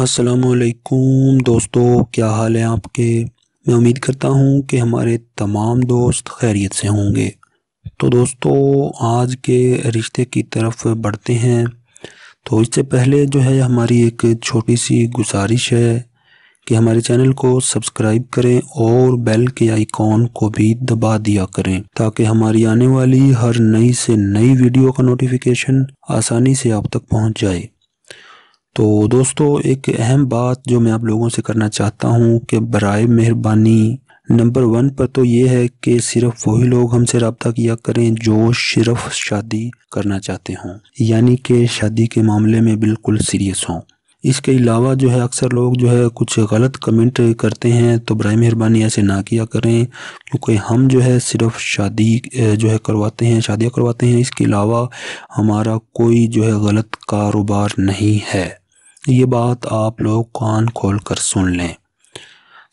असलकुम दोस्तों, क्या हाल है आपके? मैं उम्मीद करता हूँ कि हमारे तमाम दोस्त खैरियत से होंगे। तो दोस्तों, आज के रिश्ते की तरफ़ बढ़ते हैं। तो इससे पहले जो है, हमारी एक छोटी सी गुजारिश है कि हमारे चैनल को सब्सक्राइब करें और बेल के आइकॉन को भी दबा दिया करें, ताकि हमारी आने वाली हर नई से नई वीडियो का नोटिफिकेशन आसानी से आप तक पहुँच जाए। तो दोस्तों, एक अहम बात जो मैं आप लोगों से करना चाहता हूँ कि बर मेहरबानी। नंबर वन पर तो ये है कि सिर्फ़ वही लोग हमसे रबता किया करें जो सिर्फ़ शादी करना चाहते हों। यानी कि शादी के मामले में बिल्कुल सीरियस हों। इसके अलावा जो है, अक्सर लोग जो है, कुछ गलत कमेंट करते हैं तो बर मेहरबानी ऐसे ना किया करें, क्योंकि हम जो है, सिर्फ़ शादी जो है, करवाते हैं, शादियाँ करवाते हैं। इसके अलावा हमारा कोई जो है, गलत कारोबार नहीं है। ये बात आप लोग कान खोल कर सुन लें।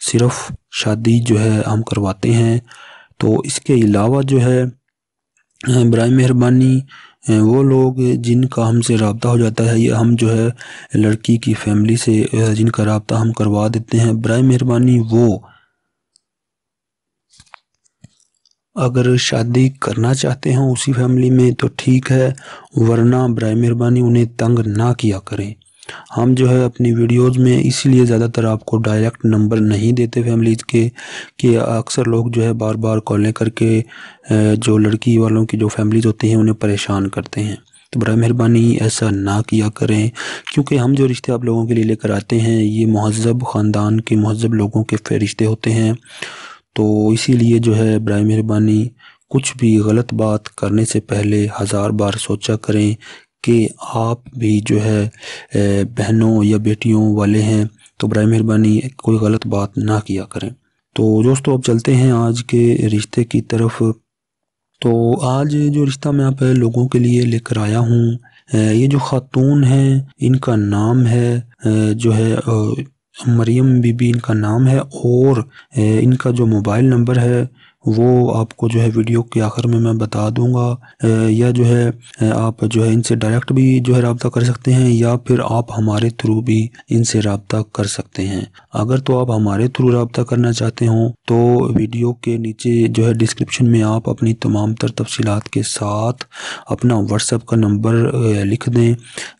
सिर्फ़ शादी जो है हम करवाते हैं तो इसके अलावा जो है बर मेहरबानी वो लोग जिनका हमसे रबता हो जाता है, या हम जो है लड़की की फैमिली से जिनका रबता हम करवा देते हैं बर मेहरबानी वो अगर शादी करना चाहते हैं उसी फैमिली में तो ठीक है, वरना बर मेहरबानी उन्हें तंग ना किया करें। हम जो है अपनी वीडियोस में इसीलिए ज़्यादातर आपको डायरेक्ट नंबर नहीं देते फैमिलीज़ के, कि अक्सर लोग जो है बार बार कॉलें करके जो लड़की वालों की जो फैमिलीज़ होती हैं, उन्हें परेशान करते हैं। तो बर मेहरबानी, ऐसा ना किया करें, क्योंकि हम जो रिश्ते आप लोगों के लिए लेकर आते हैं, ये महज़ब ख़ानदान के महज़ब लोगों के रिश्ते होते हैं। तो इसीलिए जो है बर मेहरबानी, कुछ भी गलत बात करने से पहले हज़ार बार सोचा करें कि आप भी जो है बहनों या बेटियों वाले हैं तो बर मेहरबानी, कोई गलत बात ना किया करें। तो दोस्तों, अब चलते हैं आज के रिश्ते की तरफ़। तो आज जो रिश्ता मैं आप लोगों के लिए लेकर आया हूँ ये जो खातून हैं, इनका नाम है जो है मरियम बीबी इनका नाम है, और इनका जो मोबाइल नंबर है वो आपको जो है वीडियो के आखिर में मैं बता दूँगा। या जो है आप जो है इनसे डायरेक्ट भी जो है रबता कर सकते हैं, या फिर आप हमारे थ्रू भी इनसे रबता कर सकते हैं। अगर तो आप हमारे थ्रू रबता करना चाहते हो तो वीडियो के नीचे जो है डिस्क्रिप्शन में आप अपनी तमाम तर तफसीलात के साथ अपना व्हाट्सएप का नंबर लिख दें।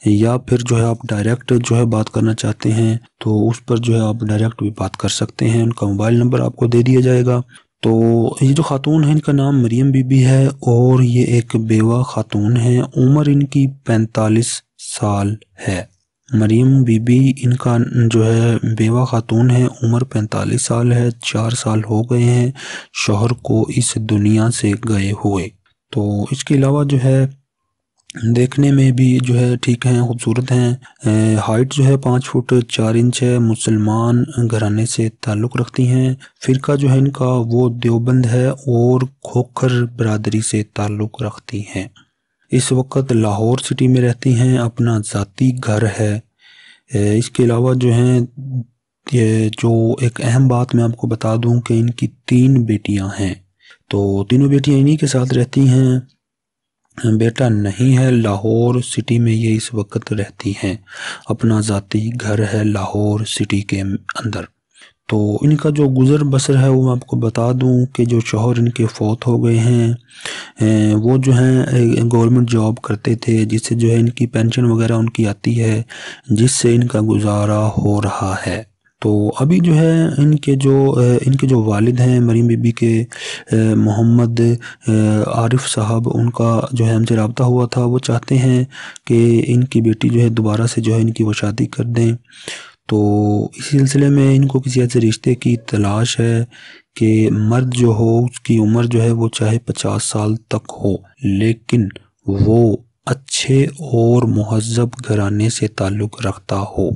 या फिर जो है आप डायरेक्ट जो है बात करना चाहते हैं तो उस पर जो है आप डायरेक्ट भी बात कर सकते हैं। उनका मोबाइल नंबर आपको दे दिया जाएगा। तो ये जो खातून है, इनका नाम मरियम बीबी है और ये एक बेवा खातून है। उम्र इनकी पैंतालीस साल है। मरियम बीबी इनका जो है बेवा खातून है। उम्र पैंतालीस साल है, चार साल हो गए हैं शोहर को इस दुनिया से गए हुए। तो इसके अलावा जो है देखने में भी जो है ठीक हैं, खूबसूरत हैं। हाइट जो है पाँच फुट चार इंच है, मुसलमान घराने से ताल्लुक़ रखती हैं। फ़िरका जो है इनका वो देवबंद है और खोखर बरदरी से ताल्लुक़ रखती हैं। इस वक्त लाहौर सिटी में रहती हैं, अपना ज़ाती घर है। इसके अलावा जो हैं जो एक अहम बात मैं आपको बता दूँ कि इनकी तीन बेटियाँ हैं। तो तीनों बेटियाँ इन्हीं के साथ रहती हैं। बेटा नहीं है, लाहौर सिटी में ये इस वक्त रहती हैं। अपना ज़ाती घर है लाहौर सिटी के अंदर। तो इनका जो गुज़र बसर है, वो मैं आपको बता दूँ कि जो शोहर इनके फौत हो गए हैं वो जो हैं गवर्नमेंट जॉब करते थे, जिससे जो है इनकी पेंशन वगैरह उनकी आती है, जिससे इनका गुजारा हो रहा है। तो अभी जो है इनके जो इनके जो वालिद हैं, मरीम बीबी के मोहम्मद आरिफ साहब, उनका जो है हमसे रबता हुआ था। वो चाहते हैं कि इनकी बेटी जो है दोबारा से जो है इनकी वो शादी कर दें। तो इस सिलसिले में इनको किसी ऐसे रिश्ते की तलाश है कि मर्द जो हो, उसकी उम्र जो है वो चाहे पचास साल तक हो, लेकिन वो अच्छे और महजब घराने से ताल्लुक़ रखता हो।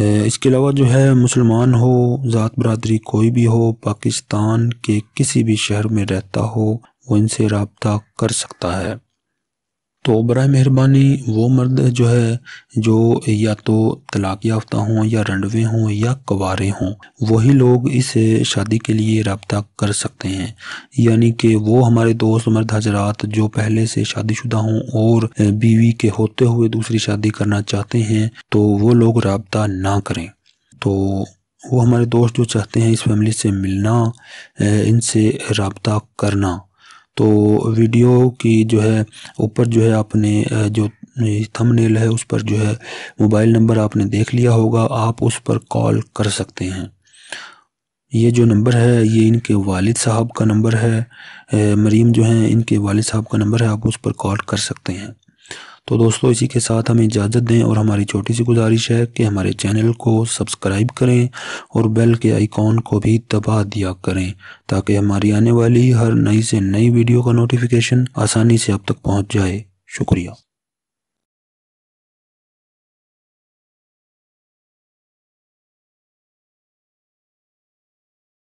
इसके अलावा जो है, मुसलमान हो, ज़ात बरदरी कोई भी हो, पाकिस्तान के किसी भी शहर में रहता हो, वो इनसे रबता कर सकता है। तो बर मेहरबानी वो मर्द जो है, जो या तो तलाक याफ्ता हों, या रंडवे हों, या कवारे हों, वही लोग इस शादी के लिए रबता कर सकते हैं। यानी कि वो हमारे दोस्त, मर्द हजरात जो पहले से शादीशुदा हों और बीवी के होते हुए दूसरी शादी करना चाहते हैं तो वो लोग रबता ना करें। तो वो हमारे दोस्त जो चाहते हैं इस फैमिली से मिलना, इनसे रबता करना। तो वीडियो की जो है, ऊपर जो है आपने जो थंबनेल है, उस पर जो है मोबाइल नंबर आपने देख लिया होगा, आप उस पर कॉल कर सकते हैं। ये जो नंबर है, ये इनके वालिद साहब का नंबर है मरीम जो है, इनके वालिद साहब का नंबर है, आप उस पर कॉल कर सकते हैं। तो दोस्तों, इसी के साथ हमें इजाज़त दें और हमारी छोटी सी गुजारिश है कि हमारे चैनल को सब्सक्राइब करें और बेल के आइकॉन को भी दबा दिया करें ताकि हमारी आने वाली हर नई से नई वीडियो का नोटिफिकेशन आसानी से अब तक पहुँच जाए। शुक्रिया।